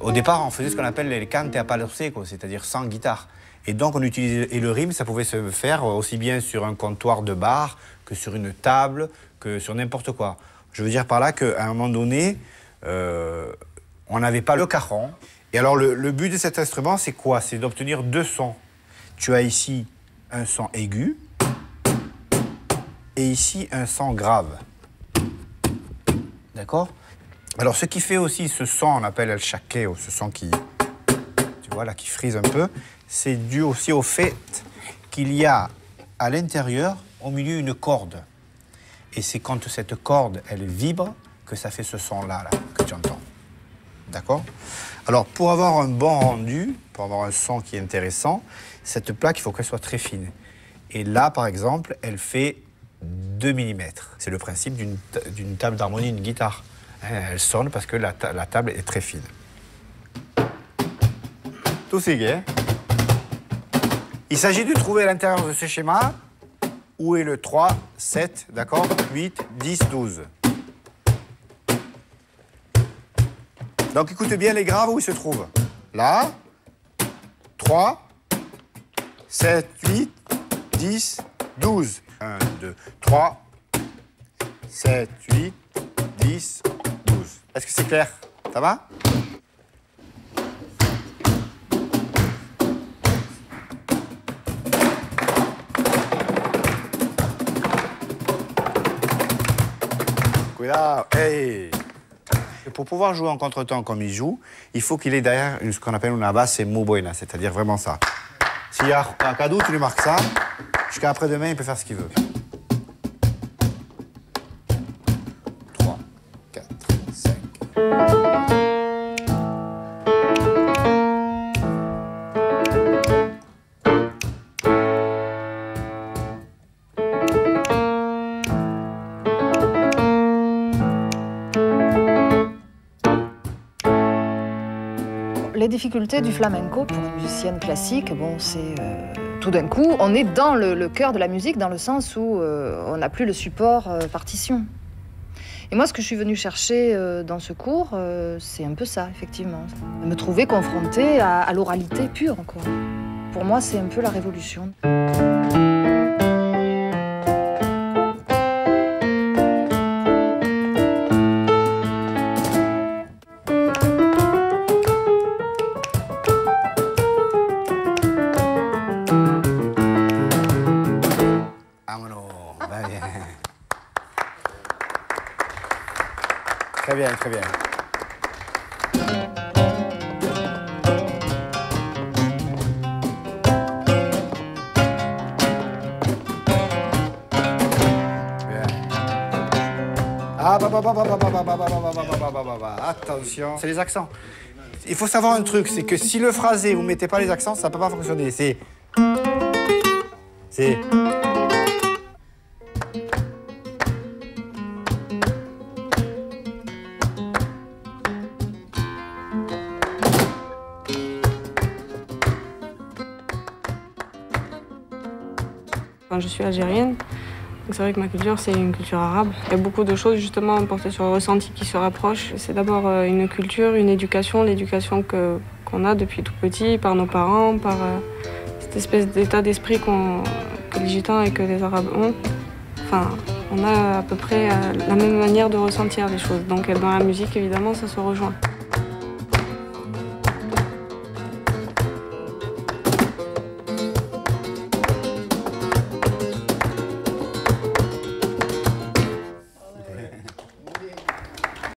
Au départ, on faisait ce qu'on appelle les cantes à palo c'est-à-dire sans guitare. Et donc, on utilisait. Et le rime, ça pouvait se faire aussi bien sur un comptoir de bar que sur une table, que sur n'importe quoi. Je veux dire par là qu'à un moment donné, euh, on n'avait pas le cajon. Et alors, le but de cet instrument, c'est quoi? C'est d'obtenir deux sons. Tu as ici un son aigu et ici un son grave. D'accord? Alors, ce qui fait aussi ce son, on appelle el ou ce son qui, tu vois, là, qui frise un peu, c'est dû aussi au fait qu'il y a à l'intérieur, au milieu, une corde. Et c'est quand cette corde, elle vibre, que ça fait ce son-là, là, que tu entends. D'accord? Alors, pour avoir un bon rendu, pour avoir un son qui est intéressant, cette plaque, il faut qu'elle soit très fine. Et là, par exemple, elle fait 2 mm. C'est le principe d'une table d'harmonie, une guitare. Elle sonne parce que la, table est très fine. Tout sigue. Il s'agit de trouver à l'intérieur de ce schéma où est le 3, 7, d'accord 8, 10, 12. Donc écoutez bien les graves où ils se trouvent. Là, 3, 7, 8, 10, 12. 1, 2, 3, 7, 8, 10, 12. Est-ce que c'est clair? Ça va? Hey pour pouvoir jouer en contretemps comme il joue, il faut qu'il ait derrière ce qu'on appelle une base muy buena, c'est-à-dire vraiment ça. S'il y a un cadeau, tu lui marques ça. Jusqu'à après-demain, il peut faire ce qu'il veut. Les difficultés du flamenco pour une musicienne classique, bon, c'est euh, tout d'un coup, on est dans le, cœur de la musique, dans le sens où euh, on n'a plus le support euh, partition. Et moi, ce que je suis venue chercher dans ce cours, c'est un peu ça, effectivement. Me trouver confrontée à, l'oralité pure, quoi. Pour moi, c'est un peu la révolution. Très bien, très bien. Attention, c'est les accents. Il faut savoir un truc, c'est que si le phrasé, vous mettez pas les accents, ça peut pas fonctionner. C'est... C'est... je suis algérienne, c'est vrai que ma culture, c'est une culture arabe. Il y a beaucoup de choses justement portées sur le ressenti qui se rapprochent. C'est d'abord euh, une culture, une éducation, l'éducation qu'on a depuis tout petit par nos parents, par euh, cette espèce d'état d'esprit que les gitans et que les arabes ont. Enfin, on a à peu près euh, la même manière de ressentir les choses. Donc dans la musique, évidemment, ça se rejoint.